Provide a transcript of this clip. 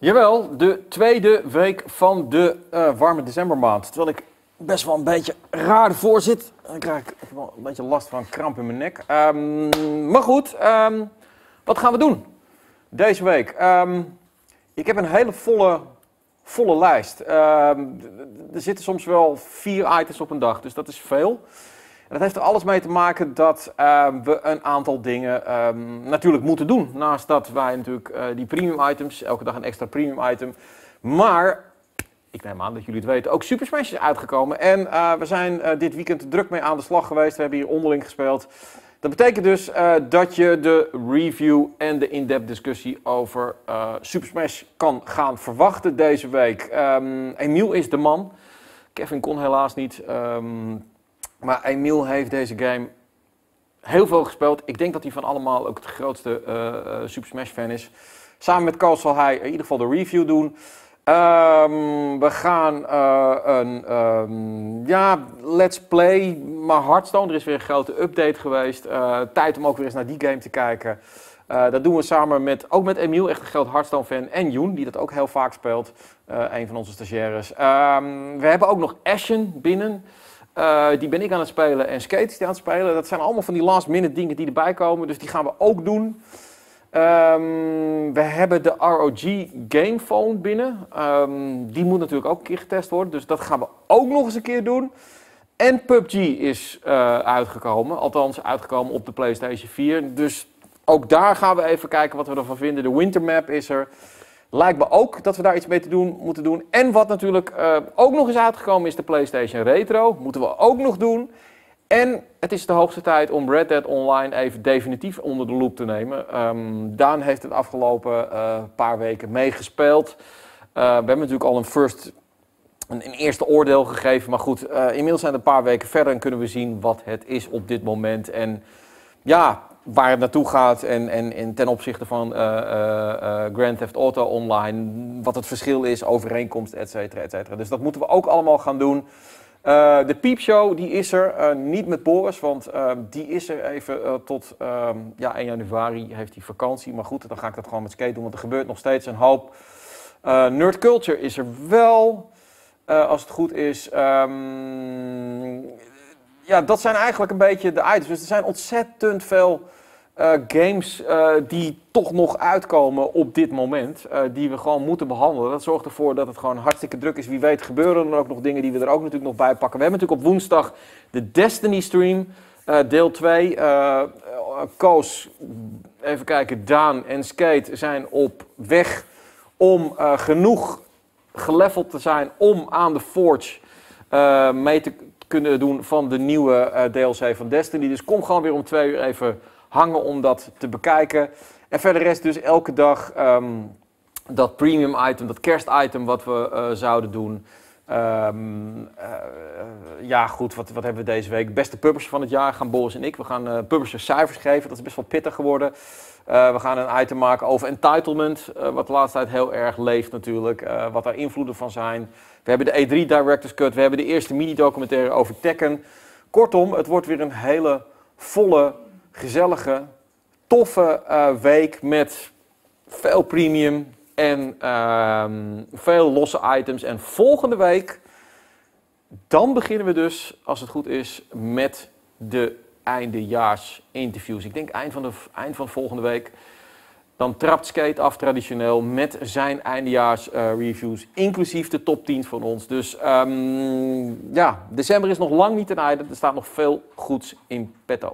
Jawel, de tweede week van de uh, warme decembermaand. Terwijl ik best wel een beetje raar voor zit. Dan krijg ik wel een beetje last van kramp in mijn nek. Um, maar goed, um, wat gaan we doen deze week? Um, ik heb een hele volle, volle lijst. er zitten soms wel vier items op een dag, dus dat is veel. Dat heeft er alles mee te maken dat uh, we een aantal dingen um, natuurlijk moeten doen. Naast dat wij natuurlijk uh, die premium items, elke dag een extra premium item. Maar, ik neem aan dat jullie het weten, ook Super Smash is uitgekomen. En uh, we zijn dit weekend druk mee aan de slag geweest. We hebben hier onderling gespeeld. Dat betekent dus dat je de review en de in-depth discussie over Super Smash kan gaan verwachten deze week. Um, Emiel is de man. Kevin kon helaas niet. Maar Emiel heeft deze game heel veel gespeeld. Ik denk dat hij van allemaal ook de grootste uh, Super Smash fan is. Samen met Carl zal hij in ieder geval de review doen. Um, we gaan uh, een um, ja, let's play, maar Hearthstone. Er is weer een grote update geweest. Tijd om ook weer eens naar die game te kijken. Dat doen we samen met, ook met Emiel, echt een groot Hearthstone-fan. En Joen, die dat ook heel vaak speelt. een van onze stagiaires. Um, we hebben ook nog Ashen binnen. Uh, die ben ik aan het spelen en Skate die aan het spelen. Dat zijn allemaal van die last minute dingen die erbij komen. Dus die gaan we ook doen. Um, we hebben de ROG Gamephone binnen. Um, die moet natuurlijk ook een keer getest worden. Dus dat gaan we ook nog eens een keer doen. En PUBG is uh, uitgekomen. Althans, uitgekomen op de PlayStation 4. Dus ook daar gaan we even kijken wat we ervan vinden. De Wintermap is er. Lijkt me ook dat we daar iets mee te doen, moeten doen. En wat natuurlijk uh, ook nog eens uitgekomen is de PlayStation Retro. Moeten we ook nog doen. En het is de hoogste tijd om Red Dead Online even definitief onder de loep te nemen. Um, Daan heeft het afgelopen uh, paar weken meegespeeld. Uh, we hebben natuurlijk al een first een, een, eerste oordeel gegeven. Maar goed, inmiddels zijn we een paar weken verder en kunnen we zien wat het is op dit moment. En ja, waar het naartoe gaat en, en, en ten opzichte van uh, uh, Grand Theft Auto Online, wat het verschil is, overeenkomst, et cetera, et cetera. Dus dat moeten we ook allemaal gaan doen. De piepshow die is er, niet met Boris, want die is er even tot ja, 1 januari heeft hij vakantie. Maar goed, dan ga ik dat gewoon met skate doen, want er gebeurt nog steeds een hoop. Nerd Culture is er wel, als het goed is. Um, ja, dat zijn eigenlijk een beetje de items. Dus er zijn ontzettend veel uh, games uh, die toch nog uitkomen op dit moment, uh, die we gewoon moeten behandelen. Dat zorgt ervoor dat het gewoon hartstikke druk is. Wie weet gebeuren er ook nog dingen die we er ook natuurlijk nog bij pakken. We hebben natuurlijk op woensdag de Destiny stream, deel 2. Koos, even kijken, Daan en Skate zijn op weg om genoeg geleveld te zijn om aan de Forge mee te kunnen doen van de nieuwe DLC van Destiny. Dus kom gewoon weer om twee uur even hangen om dat te bekijken. En verder rest dus elke dag um, dat premium item, dat kerstitem wat we uh, zouden doen. Um, ja, goed, wat, wat hebben we deze week? Beste publisher van het jaar gaan Boris en ik. We gaan uh, publisher cijfers geven. Dat is best wel pittig geworden. we gaan een item maken over entitlement, wat de laatste tijd heel erg leeft natuurlijk. wat daar invloeden van zijn. We hebben de E3 Director's Cut. We hebben de eerste mini-documentaire over Tekken. Kortom, het wordt weer een hele volle gezellige, toffe week met veel premium en uh, veel losse items. En volgende week, dan beginnen we dus, als het goed is, met de eindejaars interviews. Ik denk eind van, de, eind van volgende week. Dan trapt Skate af traditioneel met zijn eindejaars uh, reviews, inclusief de top 10 van ons. Dus um, ja, december is nog lang niet ten einde. Er staat nog veel goeds in petto.